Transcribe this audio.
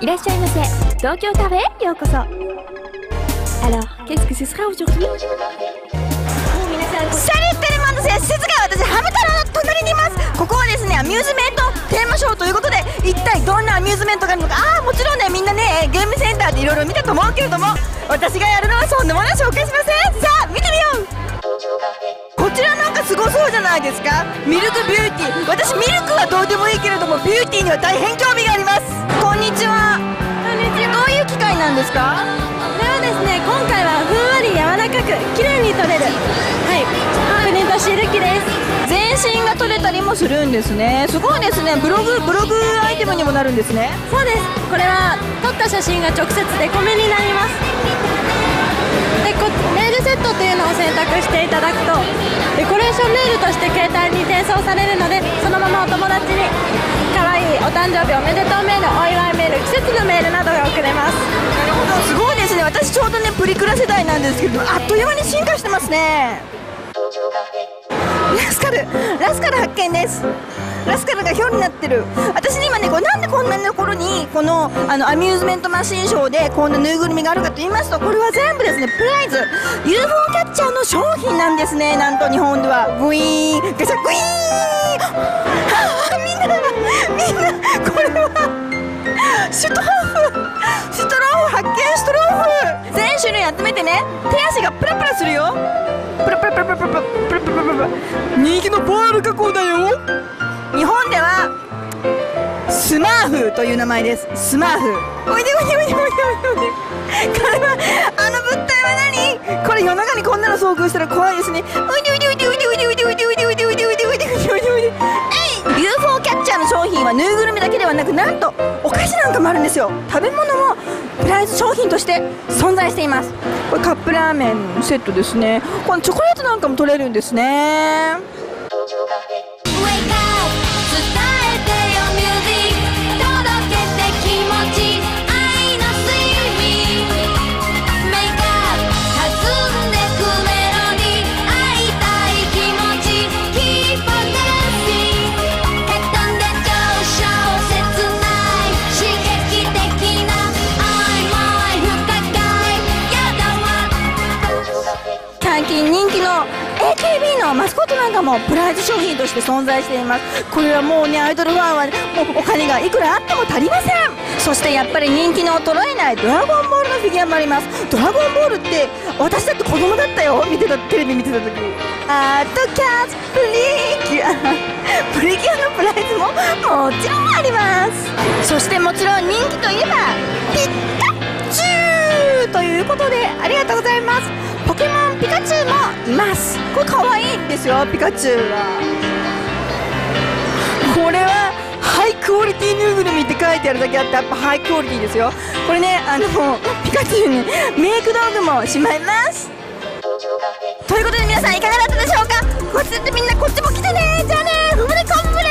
いらっしゃいませ。東京カフェへようこそ。Alors, qu'est-ce que ce sera aujourd'hui 私ハム太郎の隣にいます。ここはですねアミューズメントテーマショーということで一体どんなアミューズメントがあるのか。ああもちろんねみんなねゲームセンターでいろいろ見たと思うけれども私がやるのはそんなものは紹介しません。さあ見てみよう。こちらなんかすごそうじゃないですか。ミルクビューティー。私ミルクはどうでもいいけれどもビューティーには大変興味がなんですか？これはですね今回はふんわり柔らかく綺麗に取れるはいプリントシール機です。全身が取れたりもするんですね。すごいですね。ブログブログアイテムにもなるんですね。そうです。これは撮った写真が直接デコメになります。でこネイルセットっていうのを選択していただくとデコレーションネイルとして携帯に転送されるのでそのままお友お誕生日おめでとうメールお祝いメール季節のメールなどが送れます。なるほどすごいですね。私ちょうどねプリクラ世代なんですけどあっという間に進化してますね。ラスカルラスカル発見です。ラスカルがヒョウになってる。私ね今ねこれなんでこんなところにこのあのアミューズメントマシンショーでこんなぬいぐるみがあるかと言いますとこれは全部ですねプライズ。UFO キャッチャーの商品なんですね。なんと日本では。グイーン。ガチャグイーン。種類集めてね。手足がプラプラするよ。プラプラプラプラプラプラ。プラプラ人気のパール加工だよ。日本ではスマーフという名前です。スマーフ。おいでおいでおいでおいでおいで。おいでこれはあの物体は何？これ夜中にこんなの遭遇したら怖いですね。おいではなくなんとお菓子なんかもあるんですよ。食べ物もプライズ商品として存在しています。これカップラーメンセットですね。このチョコレートなんかも取れるんですね。のマスコットなんかもプライズ商品として存在しています。これはもうねアイドルファンはもうお金がいくらあっても足りません。そしてやっぱり人気の衰えないドラゴンボールのフィギュアもあります。ドラゴンボールって私だって子供だったよ。見てたテレビ見てた時。アートキャッツプリキュア。プリキュアのプライズももちろんあります。そしてもちろん人気といえばピッカチュウということでありがとうございます。ケモンピカチュウもいます。これ可愛いんですよピカチュウがこれはハイクオリティぬいぐるみって書いてあるだけあってやっぱハイクオリティですよ。これねあの ピカチュウにメイク道具もしまいます。ということで皆さんいかがだったでしょうか？こっちってみんなこっちも来てね。じゃあねふむれこんぶれ